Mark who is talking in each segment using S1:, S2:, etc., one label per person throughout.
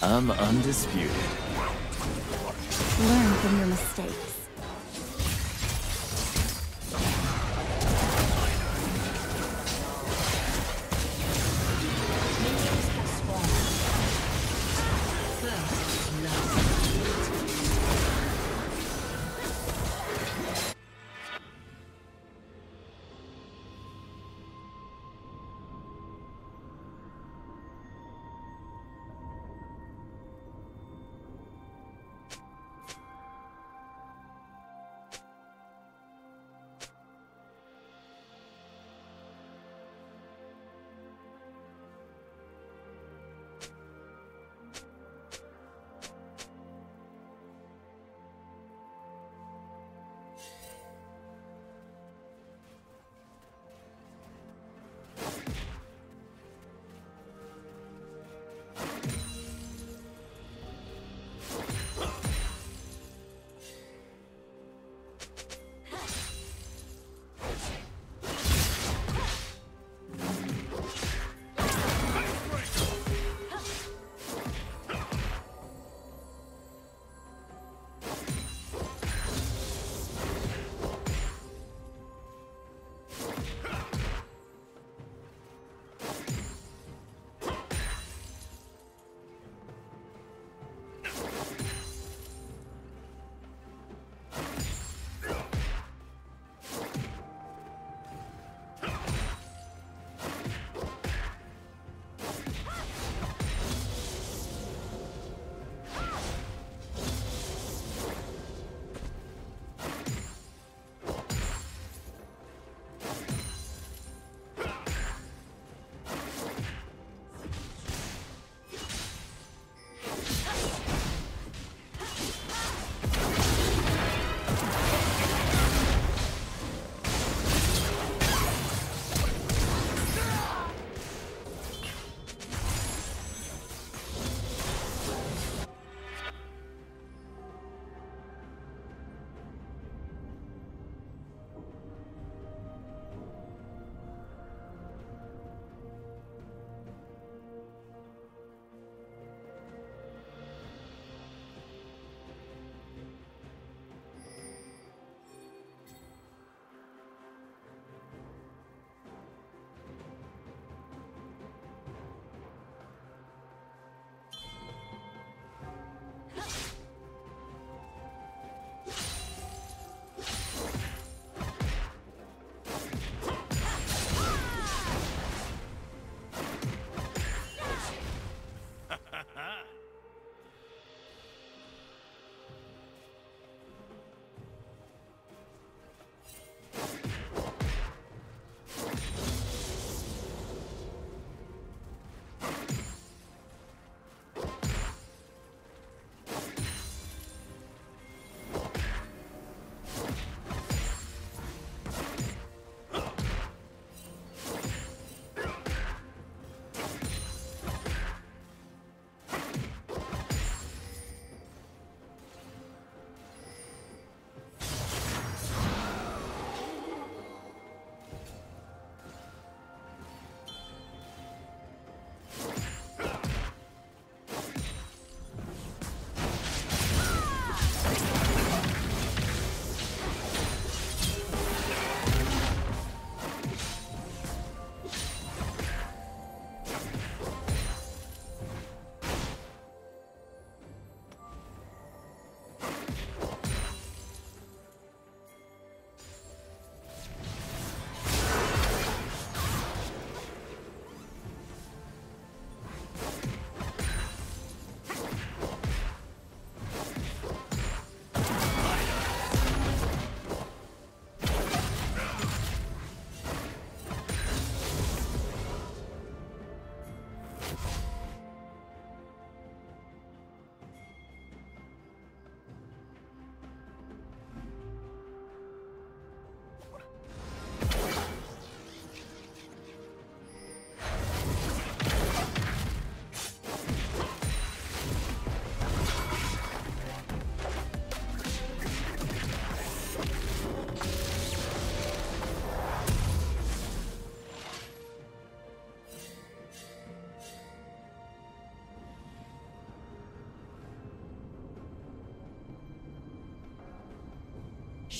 S1: I'm undisputed.
S2: Learn from your mistakes.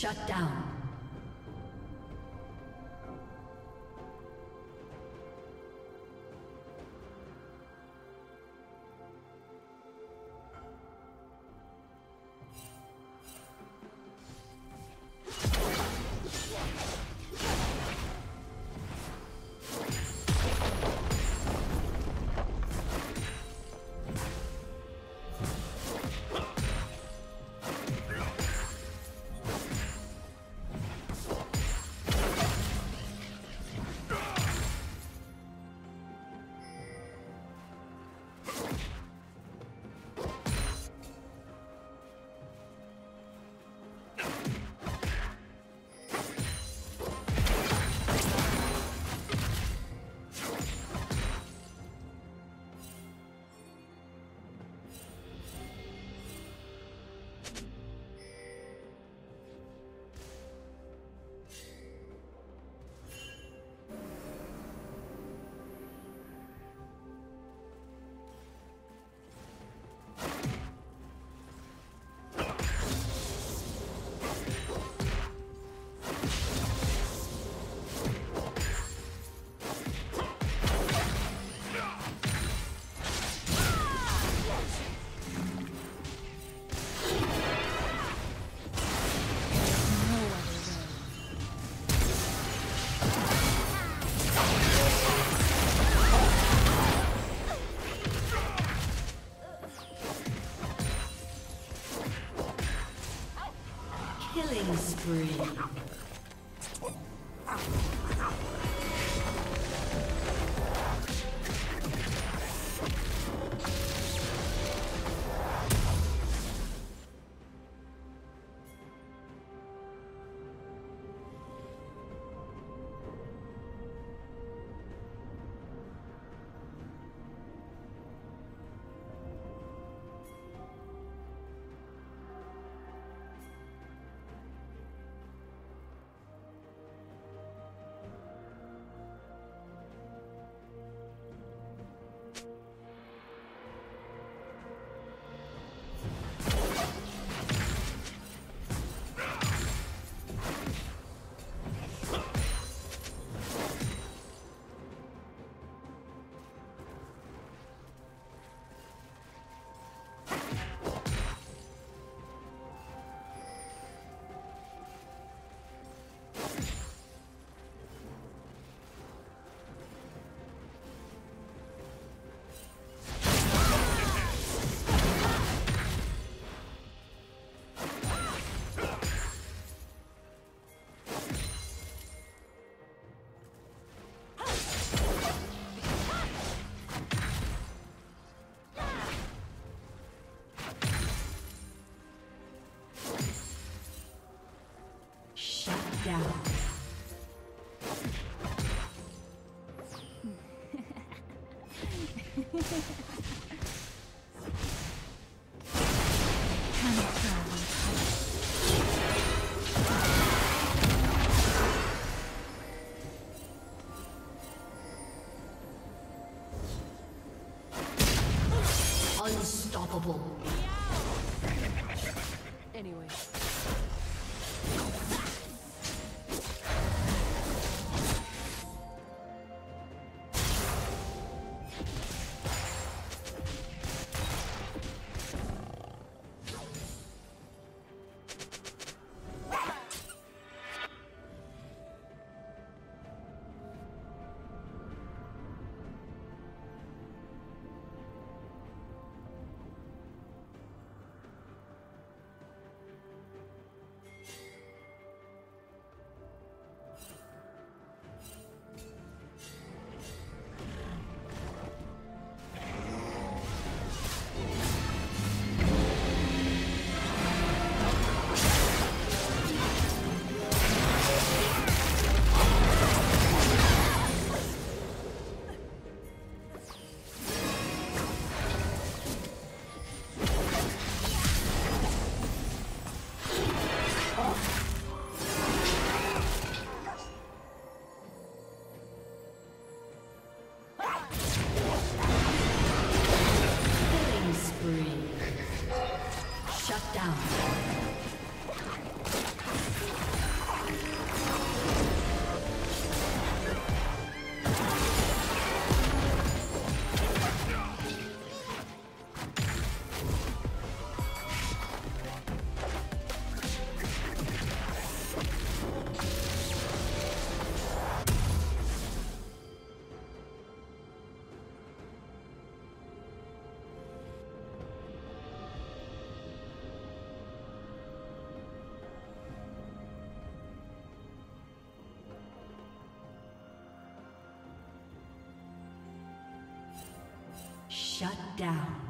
S2: Shut down. Down.
S3: Shut down.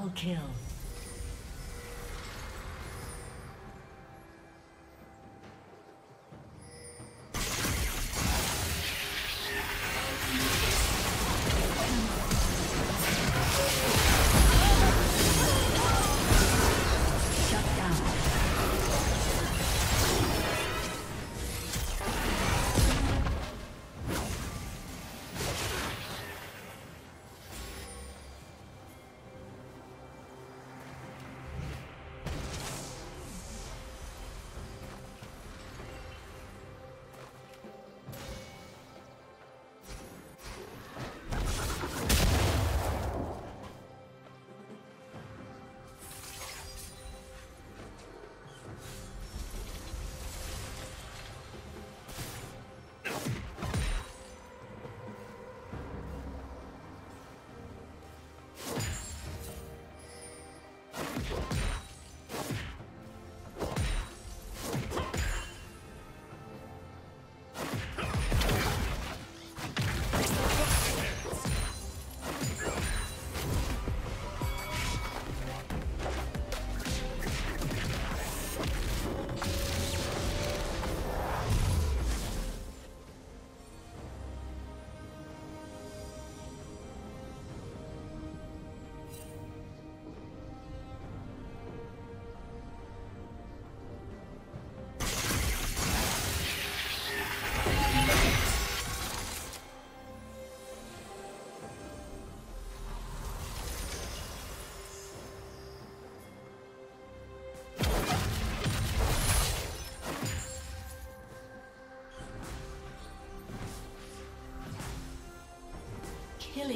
S2: Double kill.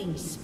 S2: Killing.